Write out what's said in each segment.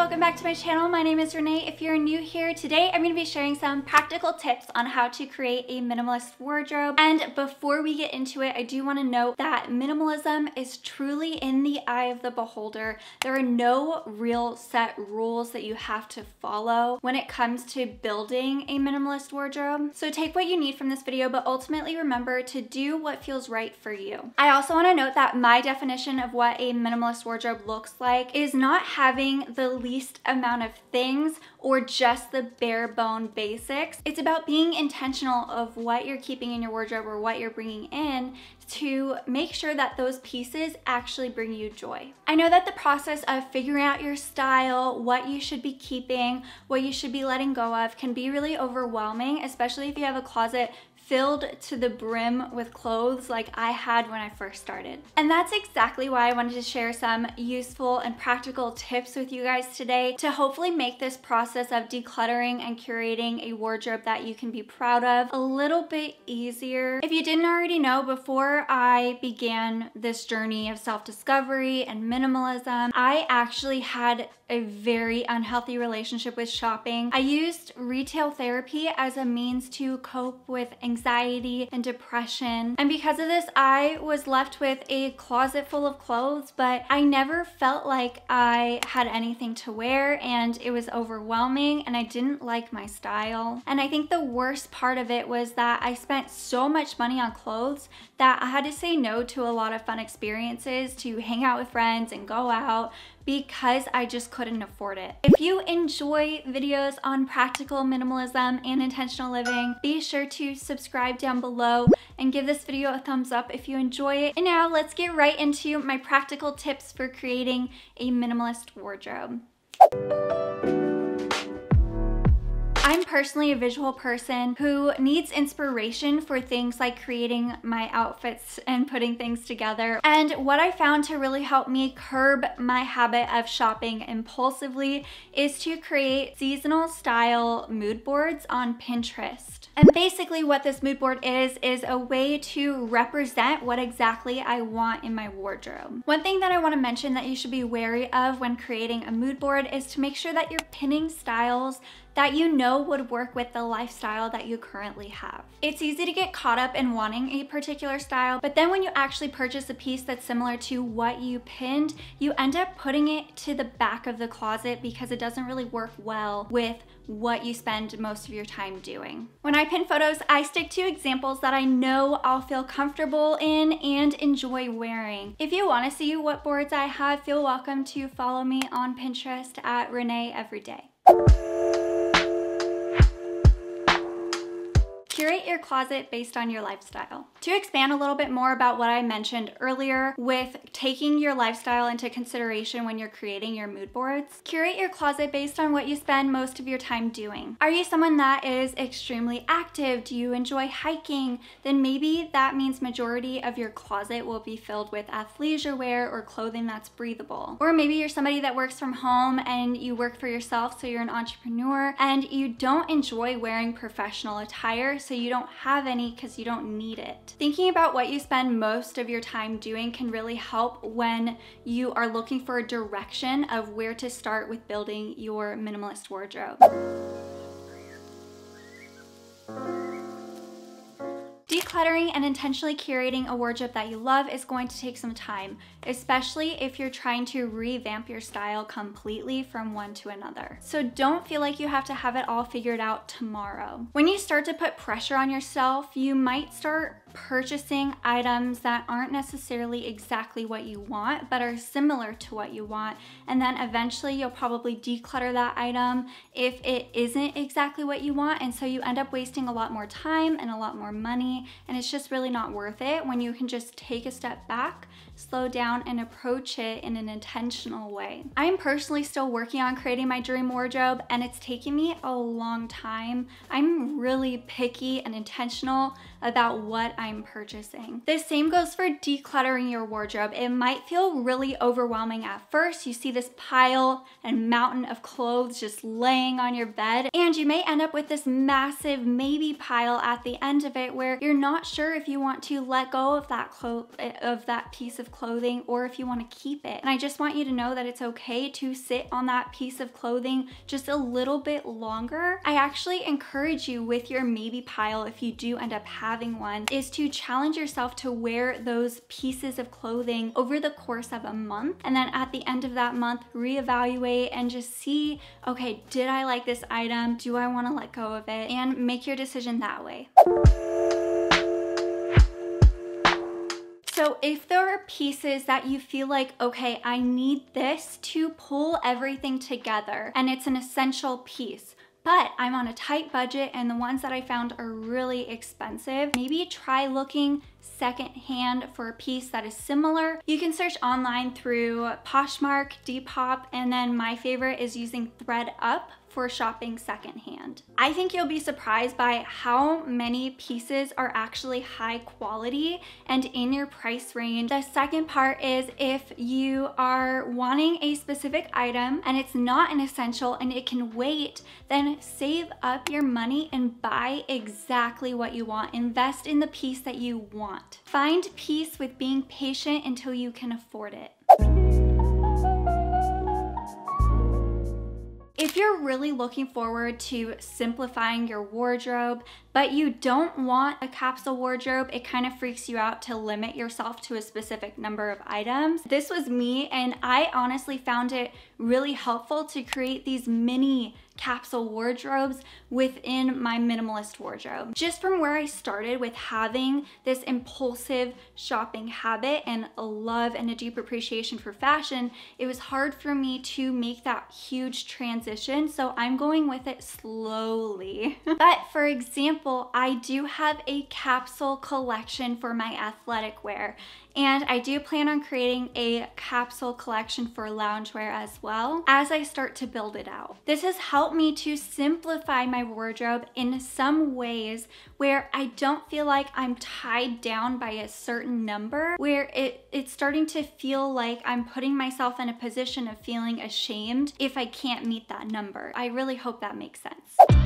welcome back to my channel. My name is Renea. If you're new here, today I'm going to be sharing some practical tips on how to create a minimalist wardrobe. And before we get into it, I do want to note that minimalism is truly in the eye of the beholder. There are no real set rules that you have to follow when it comes to building a minimalist wardrobe. So take what you need from this video, but ultimately remember to do what feels right for you. I also want to note that my definition of what a minimalist wardrobe looks like is not having the least amount of things or just the bare bone basics. It's about being intentional of what you're keeping in your wardrobe or what you're bringing in to make sure that those pieces actually bring you joy. I know that the process of figuring out your style, what you should be keeping, what you should be letting go of can be really overwhelming, especially if you have a closet filled to the brim with clothes like I had when I first started. And that's exactly why I wanted to share some useful and practical tips with you guys today to hopefully make this process of decluttering and curating a wardrobe that you can be proud of a little bit easier. If you didn't already know, before I began this journey of self-discovery and minimalism, I actually had a very unhealthy relationship with shopping. I used retail therapy as a means to cope with anxiety anxiety and depression. And because of this, I was left with a closet full of clothes, but I never felt like I had anything to wear and it was overwhelming and I didn't like my style. And I think the worst part of it was that I spent so much money on clothes that I had to say no to a lot of fun experiences to hang out with friends and go out because I just couldn't afford it. If you enjoy videos on practical minimalism and intentional living, be sure to subscribe down below and give this video a thumbs up if you enjoy it. And now let's get right into my practical tips for creating a minimalist wardrobe. I'm personally a visual person who needs inspiration for things like creating my outfits and putting things together. And what I found to really help me curb my habit of shopping impulsively is to create seasonal style mood boards on Pinterest. And basically what this mood board is, is a way to represent what exactly I want in my wardrobe. One thing that I wanna mention that you should be wary of when creating a mood board is to make sure that you're pinning styles that you know would work with the lifestyle that you currently have. It's easy to get caught up in wanting a particular style, but then when you actually purchase a piece that's similar to what you pinned, you end up putting it to the back of the closet because it doesn't really work well with what you spend most of your time doing. When I pin photos, I stick to examples that I know I'll feel comfortable in and enjoy wearing. If you wanna see what boards I have, feel welcome to follow me on Pinterest at Renea Everyday. Curate your closet based on your lifestyle. To expand a little bit more about what I mentioned earlier with taking your lifestyle into consideration when you're creating your mood boards, curate your closet based on what you spend most of your time doing. Are you someone that is extremely active? Do you enjoy hiking? Then maybe that means majority of your closet will be filled with athleisure wear or clothing that's breathable. Or maybe you're somebody that works from home and you work for yourself, so you're an entrepreneur and you don't enjoy wearing professional attire, so you don't have any because you don't need it. Thinking about what you spend most of your time doing can really help when you are looking for a direction of where to start with building your minimalist wardrobe. Decluttering and intentionally curating a wardrobe that you love is going to take some time, especially if you're trying to revamp your style completely from one to another. So don't feel like you have to have it all figured out tomorrow. When you start to put pressure on yourself, you might start purchasing items that aren't necessarily exactly what you want, but are similar to what you want. And then eventually you'll probably declutter that item if it isn't exactly what you want. And so you end up wasting a lot more time and a lot more money. And it's just really not worth it when you can just take a step back, slow down, and approach it in an intentional way. I'm personally still working on creating my dream wardrobe, and it's taking me a long time. I'm really picky and intentional about what I'm purchasing. The same goes for decluttering your wardrobe. It might feel really overwhelming at first. You see this pile and mountain of clothes just laying on your bed, and you may end up with this massive maybe pile at the end of it where you're not sure if you want to let go of that of that piece of clothing or if you want to keep it. And I just want you to know that it's okay to sit on that piece of clothing just a little bit longer. I actually encourage you with your maybe pile if you do end up having one is to challenge yourself to wear those pieces of clothing over the course of a month and then at the end of that month reevaluate and just see okay, did I like this item? Do I want to let go of it? And make your decision that way. So if there are pieces that you feel like, okay, I need this to pull everything together and it's an essential piece, but I'm on a tight budget and the ones that I found are really expensive, maybe try looking secondhand for a piece that is similar. You can search online through Poshmark, Depop, and then my favorite is using ThredUp for shopping secondhand. I think you'll be surprised by how many pieces are actually high quality and in your price range. The second part is if you are wanting a specific item and it's not an essential and it can wait, then save up your money and buy exactly what you want. Invest in the piece that you want. Find peace with being patient until you can afford it. If you're really looking forward to simplifying your wardrobe, but you don't want a capsule wardrobe, it kind of freaks you out to limit yourself to a specific number of items. This was me, and I honestly found it really helpful to create these mini capsule wardrobes within my minimalist wardrobe. Just from where I started with having this impulsive shopping habit and a love and a deep appreciation for fashion, it was hard for me to make that huge transition. So I'm going with it slowly. but for example, I do have a capsule collection for my athletic wear. And I do plan on creating a capsule collection for loungewear as well as I start to build it out. This has helped me to simplify my wardrobe in some ways where I don't feel like I'm tied down by a certain number, where it, it's starting to feel like I'm putting myself in a position of feeling ashamed if I can't meet that number. I really hope that makes sense.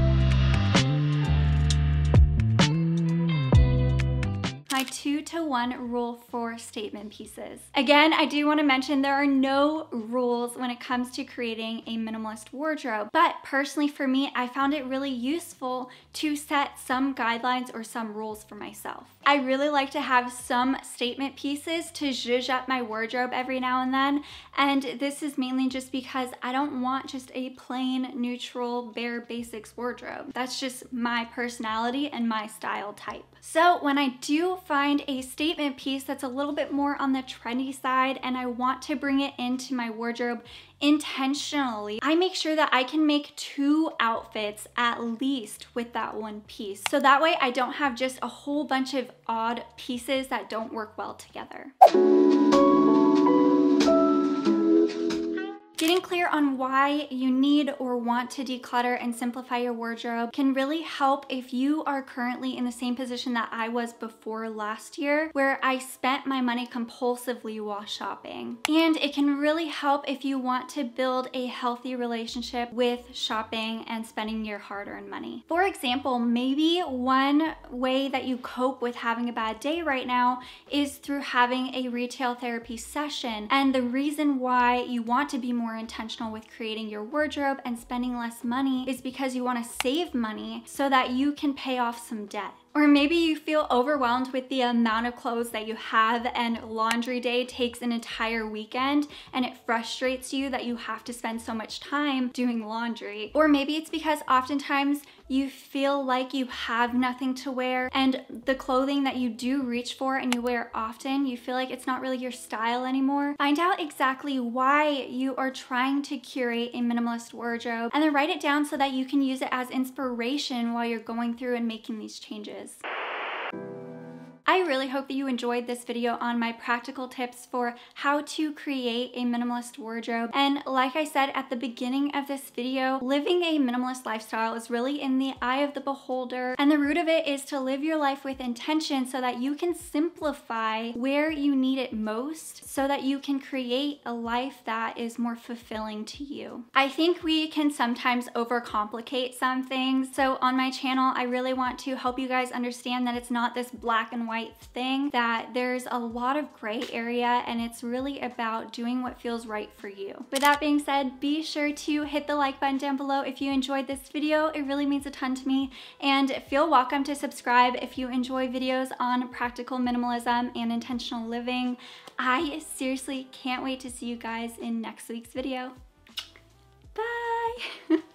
My two to one rule for statement pieces. Again, I do want to mention there are no rules when it comes to creating a minimalist wardrobe, but personally for me, I found it really useful to set some guidelines or some rules for myself. I really like to have some statement pieces to zhuzh up my wardrobe every now and then, and this is mainly just because I don't want just a plain, neutral, bare basics wardrobe. That's just my personality and my style type. So when I do find a statement piece that's a little bit more on the trendy side and I want to bring it into my wardrobe intentionally, I make sure that I can make two outfits at least with that one piece. So that way I don't have just a whole bunch of odd pieces that don't work well together. Getting clear on why you need or want to declutter and simplify your wardrobe can really help if you are currently in the same position that I was before last year, where I spent my money compulsively while shopping. And it can really help if you want to build a healthy relationship with shopping and spending your hard-earned money. For example, maybe one way that you cope with having a bad day right now is through having a retail therapy session. And the reason why you want to be more more intentional with creating your wardrobe and spending less money is because you want to save money so that you can pay off some debt. Or maybe you feel overwhelmed with the amount of clothes that you have and laundry day takes an entire weekend and it frustrates you that you have to spend so much time doing laundry. Or maybe it's because oftentimes you feel like you have nothing to wear and the clothing that you do reach for and you wear often, you feel like it's not really your style anymore. Find out exactly why you are trying to curate a minimalist wardrobe and then write it down so that you can use it as inspiration while you're going through and making these changes. I really hope that you enjoyed this video on my practical tips for how to create a minimalist wardrobe. And like I said at the beginning of this video, living a minimalist lifestyle is really in the eye of the beholder. And the root of it is to live your life with intention so that you can simplify where you need it most so that you can create a life that is more fulfilling to you. I think we can sometimes overcomplicate some things. So on my channel, I really want to help you guys understand that it's not this black and white thing, that there's a lot of gray area and it's really about doing what feels right for you. With that being said, be sure to hit the like button down below if you enjoyed this video. It really means a ton to me. And feel welcome to subscribe if you enjoy videos on practical minimalism and intentional living. I seriously can't wait to see you guys in next week's video. Bye!